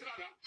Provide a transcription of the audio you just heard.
registrada